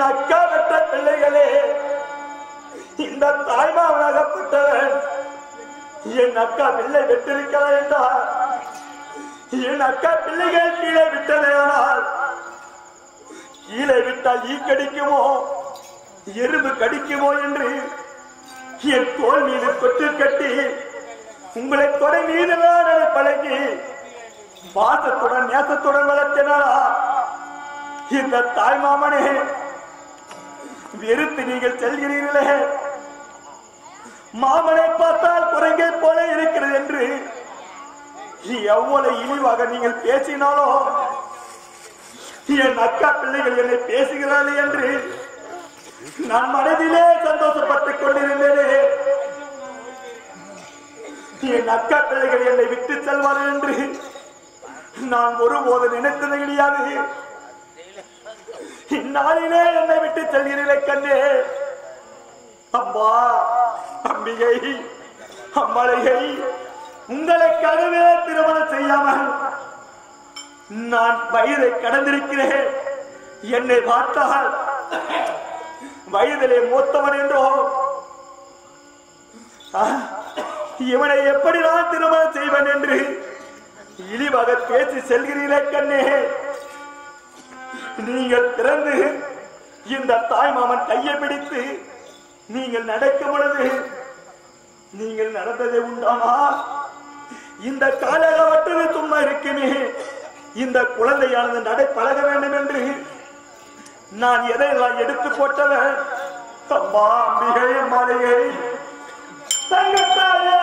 என் அக்கா பெற்ற பிள்ளைகளே இந்த தாய்மாவனாகப்பட்டவன் என் அக்கா பிள்ளை பெற்றிருக்கிறார் என்றார். என் அக்கா பிள்ளைகள் கீழே விட்டதே ஆனால் கீழே விட்டால் ஈ கடிக்குமோ எறும்பு கடிக்குமோ என்று என் தோல் மீது கொட்டு கட்டி உங்களை தொடை மீது பழகி பாசத்துடன் நேசத்துடன் வளர்த்தினாரா இந்த தாய் மாமனே வெறுத்து நீங்கள் செல்கிறீர்களே. மாமனை பார்த்தால் குரங்கை போல இருக்கிறது என்று எவ்வளவு இழிவாக நீங்கள் பேசினாலோ. என் அக்கா பிள்ளைகள் என்னை பேசுகிறார்கள் என்று நான் மனதிலே சந்தோஷப்பட்டுக் கொண்டிருந்தேனே. என் அக்கா பிள்ளைகள் என்னை விட்டு செல்வார்கள் என்று நான் ஒருபோது நினைத்தது கிடையாது. இந்நாளிலே என்னை விட்டு செல்கிறீர்களே கண்ணே. அம்மா அம்பிகை உங்களை கடவே திருமணம் செய்யாமல் நான் வயதை கடந்திருக்கிறேன். என்னை பார்த்தால் வயதிலே மூத்தவன் என்றோ இவனை எப்படி நான் திருமணம் செய்வேன் என்று இழிவாக பேசி செல்கிறீர்களே கண்ணே. நீங்கள் திறந்து இந்த தாய் மாமன் கையை பிடித்து நீங்கள் நடக்கும் பொழுது நீங்கள் நடந்ததே உண்டாமா? இந்த காலகட்டத்தில் சும்மா இருக்குமே. இந்த குழந்தையானது நடை பழக வேண்டும் என்று நான் எதையெல்லாம் எடுத்து போட்டவன்? தம்பாம்பிகை மலையை மாளிகை. தங்கத்தாயே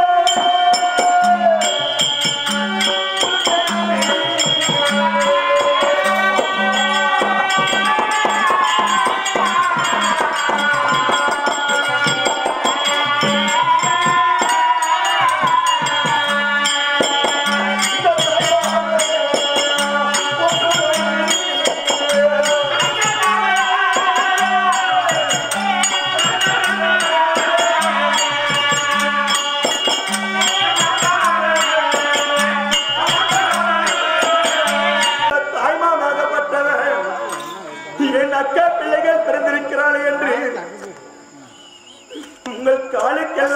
உங்கள்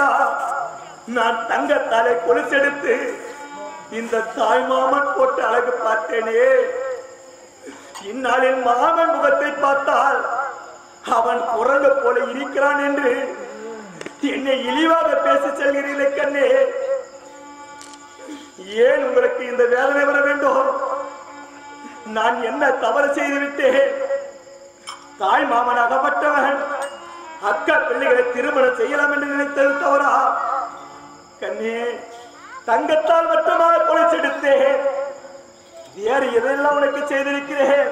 நான் தங்கத்தாலை கொலுசெடுத்து இந்த தாய் மாமன் போட்டு அழகு பார்த்தேனே. இந்நாளில் மாமன் முகத்தை பார்த்தால் அவன் குரங்கு போல இருக்கிறான் என்று என்னை இழிவாக பேச செல்கிறீர்களே கண்ணே. ஏன் உங்களுக்கு இந்த வேதனை வர வேண்டும்? நான் என்ன தவறு செய்துவிட்டேன்? தாய் மாமன் அகப்பட்டவன். அக்கா பிள்ளைகளை திருமணம் செய்யலாம் என்று நினைத்தது தவறா? கண்ணே தங்கத்தால் மட்டுமாக குளிச்செடுத்தே வேறு எதெல்லாம் உனக்கு செய்திருக்கிறேன்?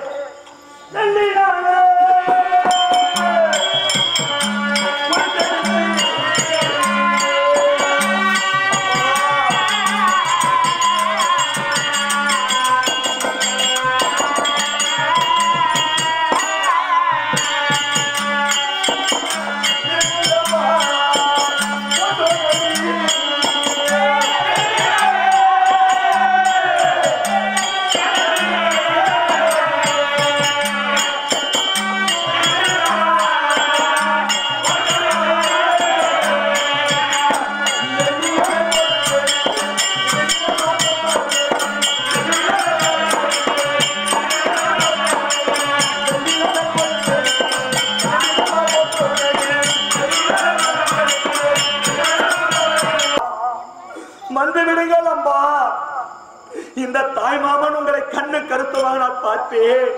இந்த தாய் மாமன் உங்களை கண்ணு கருத்துமாக நான் பார்ப்பேன்.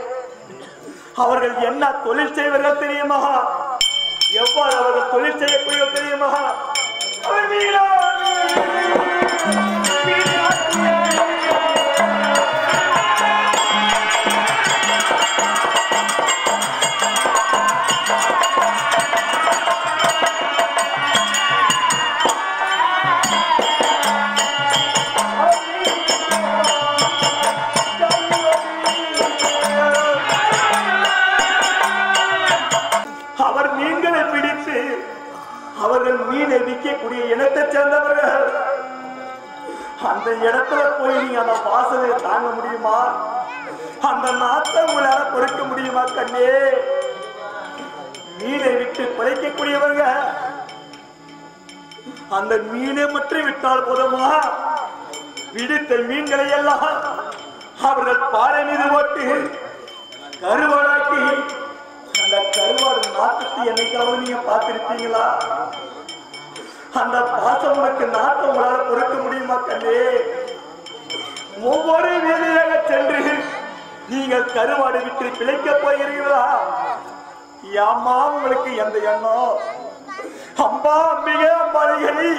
அவர்கள் என்ன தொழில் செய்வர்கள் தெரியுமா? எவ்வாறு அவர்கள் தொழில் செய்யக்கூடிய தெரியுமா? அவர்கள் மீனை விற்கக்கூடிய இனத்தை சேர்ந்தவர்கள். அந்த இடத்துல போய் நீங்க அந்த வாசனை தாங்க முடியுமா? அந்த நாட்டை உங்களால பொறுக்க முடியுமா கண்ணே? மீனை விட்டு குறைக்கக்கூடியவங்க அந்த மீனை மட்டும் விட்டால் போதுமா? விடுத்த மீன்களை எல்லாம் அவர்கள் பாறை மீது போட்டு கருவாடாக்கி அந்த கருவாடு நாட்டத்தை என்னைக்காவது நீங்க பார்த்திருப்பீங்களா? அந்த பாசம் உனக்கு நாட்டம் உங்களால பொறுக்க முடியுமா கண்ணே? ஒவ்வொரு வேலையாக சென்று நீங்கள் கருவாடு விட்டு பிழைக்க போகிறீர்களா? ஏம்மா உங்களுக்கு எந்த எண்ணம்? அம்பா அம்பிகை அம்பாளிகளை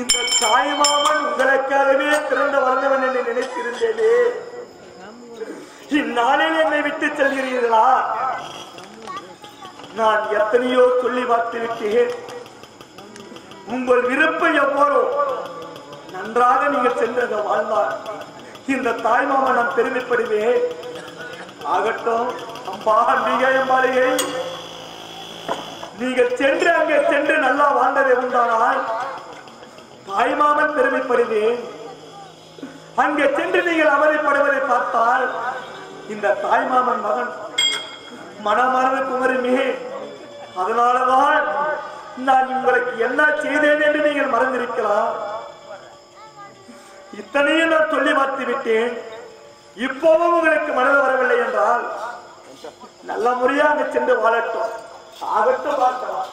இந்த தாய்மாமன் உங்களுக்காகவே பிறந்த வந்தவன் என்று நினைத்திருந்தேனே. இந்நாளில் என்னை விட்டு செல்கிறீர்களா? நான் எத்தனையோ சொல்லி பார்த்து விட்டேன். உங்கள் விருப்பம் எவ்வளோ நன்றாக நீங்கள் சென்றத வாழ்ந்தார் இந்த தாய்மாமன் நான் பெருமைப்படுவேன் ஆகட்டும் அம்பா அம்பிகை நீங்கள் சென்று அங்கே சென்று நல்லா வாழ்ந்ததை உண்டானால் தாய்மாமன் பெருமைப்படுவேன் அங்கே சென்று நீங்கள் அமைதிப்படுவதை பார்த்தால் இந்த தாய்மாமன் மகன் மனமறந்து குமருமே அதனாலதான் நான் உங்களுக்கு என்ன செய்தேன் என்று நீங்கள் மறந்திருக்கலாம். இத்தனையும் நான் சொல்லி பார்த்து விட்டேன். இப்போவும் உங்களுக்கு மனது வரவில்லை என்றால் நல்ல முறையாக சென்று வாழட்டும். ஆகட்டும் பார்க்கலாம்.